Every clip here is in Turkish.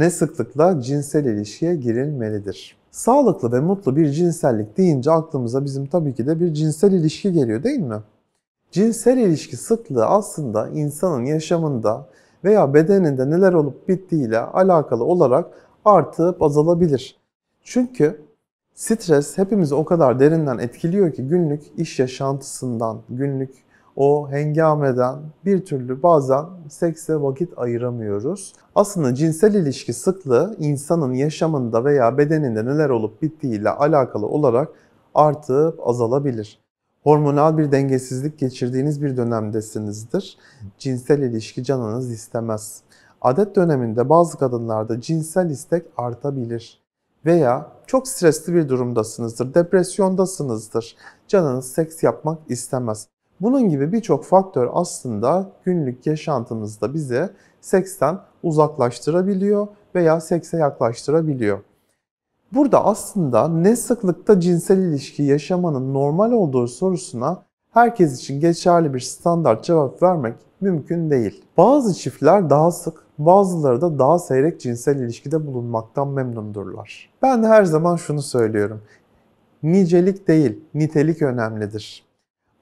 Ne sıklıkla cinsel ilişkiye girilmelidir? Sağlıklı ve mutlu bir cinsellik deyince aklımıza bizim tabii ki de bir cinsel ilişki geliyor değil mi? Cinsel ilişki sıklığı aslında insanın yaşamında veya bedeninde neler olup bittiğiyle alakalı olarak artıp azalabilir. Çünkü stres hepimizi o kadar derinden etkiliyor ki günlük iş yaşantısından, günlük o hengameden bir türlü bazen sekse vakit ayıramıyoruz. Aslında cinsel ilişki sıklığı insanın yaşamında veya bedeninde neler olup bittiğiyle alakalı olarak artıp azalabilir. Hormonal bir dengesizlik geçirdiğiniz bir dönemdesinizdir. Cinsel ilişki canınız istemez. Adet döneminde bazı kadınlarda cinsel istek artabilir. Veya çok stresli bir durumdasınızdır, depresyondasınızdır. Canınız seks yapmak istemez. Bunun gibi birçok faktör aslında günlük yaşantımızda bizi seksten uzaklaştırabiliyor veya sekse yaklaştırabiliyor. Burada aslında ne sıklıkta cinsel ilişki yaşamanın normal olduğu sorusuna herkes için geçerli bir standart cevap vermek mümkün değil. Bazı çiftler daha sık, bazıları da daha seyrek cinsel ilişkide bulunmaktan memnundurlar. Ben her zaman şunu söylüyorum. Nicelik değil, nitelik önemlidir.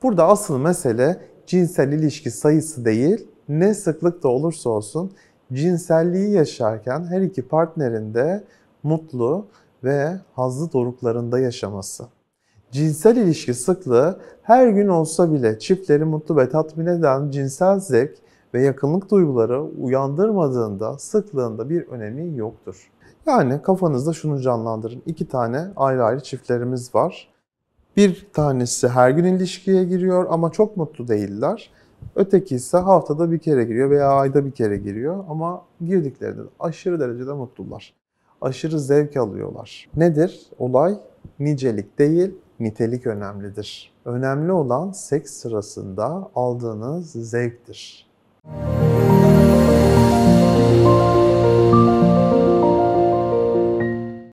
Burada asıl mesele cinsel ilişki sayısı değil, ne sıklıkta olursa olsun cinselliği yaşarken her iki partnerin de mutlu ve hazlı doruklarında yaşaması. Cinsel ilişki sıklığı her gün olsa bile çiftleri mutlu ve tatmin eden cinsel zevk ve yakınlık duyguları uyandırmadığında sıklığında bir önemi yoktur. Yani kafanızda şunu canlandırın. İki tane ayrı ayrı çiftlerimiz var. Bir tanesi her gün ilişkiye giriyor ama çok mutlu değiller. Öteki ise haftada bir kere giriyor veya ayda bir kere giriyor ama girdiklerinde aşırı derecede mutlular. Aşırı zevk alıyorlar. Nedir? Olay nicelik değil, nitelik önemlidir. Önemli olan seks sırasında aldığınız zevktir. Müzik